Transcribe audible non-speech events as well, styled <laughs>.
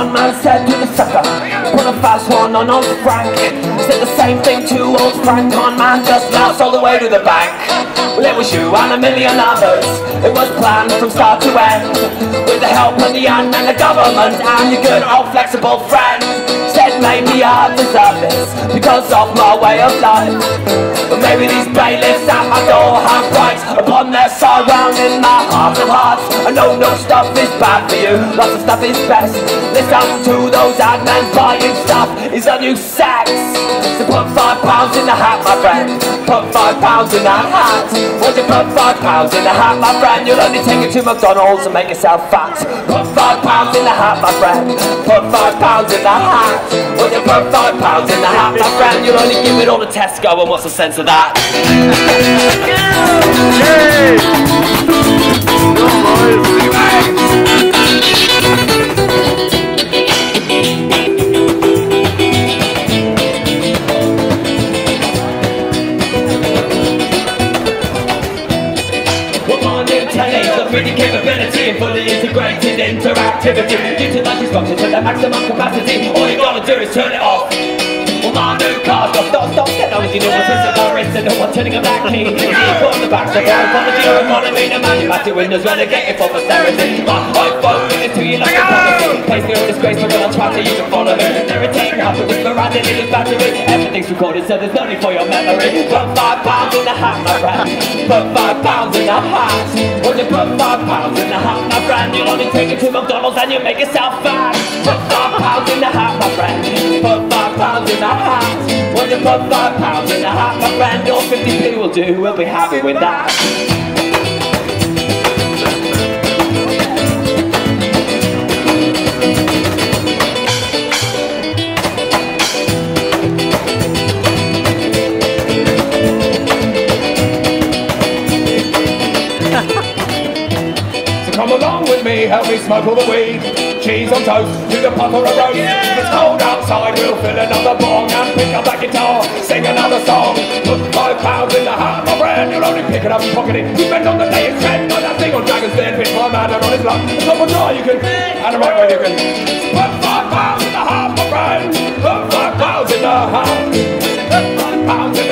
One man said to the sucker, put a fast one on old Frank. Said the same thing to old Frank, one man just lost all the way to the bank. Well, it was you and a million others. It was planned from start to end, with the help of the UN and the government and your good old flexible friend. Maybe I deserve this because of my way of life. But maybe these bailiffs at my door have rights upon their surrounding my heart of hearts. I know no stuff is bad for you, lots of stuff is best. Listen to those ad buying stuff is a new sex. So put five pounds in the hat, my friend. Put five pounds in that hat. Once you put five pounds in the hat, my friend, you'll only take it to McDonald's and make yourself fat. Put five pounds in the hat, my friend. Put five pounds in the hat. When you put five pounds in the hat, my friend, you'll only give it all to Tesco, and what's the sense of that? <laughs> We're the capability and fully integrated interactivity. Utilize these functions to their maximum capacity. All you gotta do is turn it off. Well, my new car's got stop, stop, technology, no one's missing more instant, no one's turning a black key. On the back, the ecology, or economy, no manumatic windows, relegated for posterity. My iPhone, it to you like a. Place on disgrace, but when I try to, you can follow me. Irritating, happen with morality, this battery. Everything's recorded, so there's no need for your memory. Put five pounds in the hat, my friend. Put five pounds in the hat. When you put five pounds in the hat, my friend, you'll only take it to McDonald's and you make yourself fat. Put five pounds in the hat, my friend. Put five pounds in the hat. When you put five pounds in the hat, my friend, all 50p will do. We'll be happy with that. Come along with me, help me smoke all the weed. Cheese on toast, do the pucker a roast. If it's cold outside, we'll fill another bong and pick up that guitar, sing another song. Put five pounds in the hat, my friend, you'll only pick it up and pocket it. Depend on the day it's trend, like that thing on Dragon's Den, pitch my man and on his luck. A couple dry you can, and a right way you can. Put five pounds in the hat, my friend. Put five pounds in the hat. Put five pounds in the